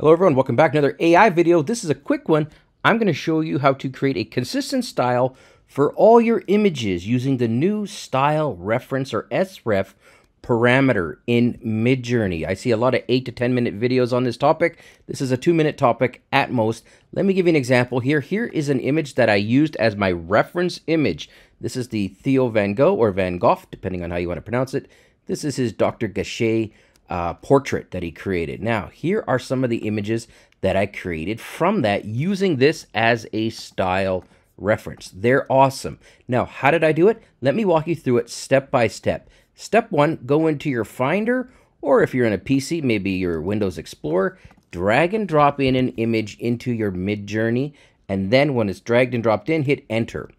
Hello everyone, welcome back to another AI video. This is a quick one. I'm going to show you how to create a consistent style for all your images using the new style reference or sref parameter in Midjourney. I see a lot of 8 to 10 minute videos on this topic. This is a 2 minute topic at most. Let me give you an example here. Here is an image that I used as my reference image. This is the Theo Van Gogh or Van Gogh, depending on how you want to pronounce it. This is his Dr. Gachet uh, portrait that he created. Now, here are some of the images that I created from that using this as a style reference. They're awesome. Now, how did I do it? Let me walk you through it step by step. Step one, go into your Finder, or if you're in a PC, maybe your Windows Explorer, drag and drop in an image into your Midjourney, and then when it's dragged and dropped in, hit Enter.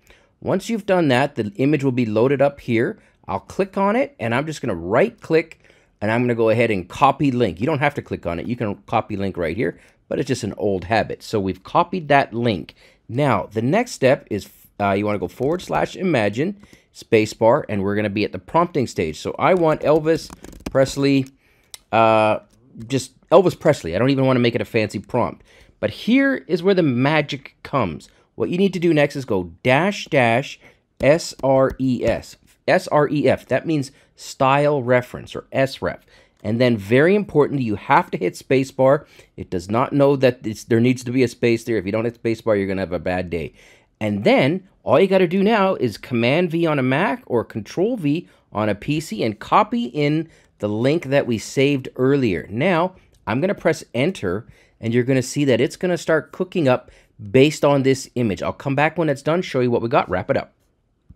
Once you've done that, the image will be loaded up here. I'll click on it, and I'm just going to right-click and I'm going to go ahead and copy link. You don't have to click on it. You can copy link right here, but it's just an old habit. So we've copied that link. Now, the next step is uh, you want to go forward slash imagine spacebar, and we're going to be at the prompting stage. So I want Elvis Presley, uh, just Elvis Presley. I don't even want to make it a fancy prompt. But here is where the magic comes. What you need to do next is go dash dash SREF. SREF. That means style reference or SREF. And then very importantly, you have to hit spacebar. It does not know that there needs to be a space there. If you don't hit spacebar, you're going to have a bad day. And then all you got to do now is Command V on a Mac or Control V on a PC and copy in the link that we saved earlier. Now, I'm going to press enter and you're going to see that it's going to start cooking up based on this image. I'll come back when it's done, show you what we got, wrap it up.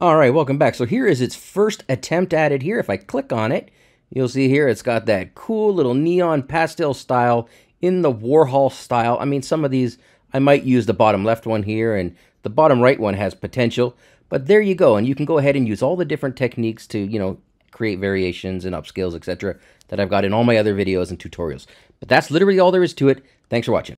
All right, welcome back. So here is its first attempt at it here. If I click on it, you'll see here it's got that cool little neon pastel style in the Warhol style. I mean, some of these, I might use the bottom left one here, and the bottom right one has potential. But there you go, and you can go ahead and use all the different techniques to, you know, create variations and upscales, etc. that I've got in all my other videos and tutorials. But that's literally all there is to it. Thanks for watching.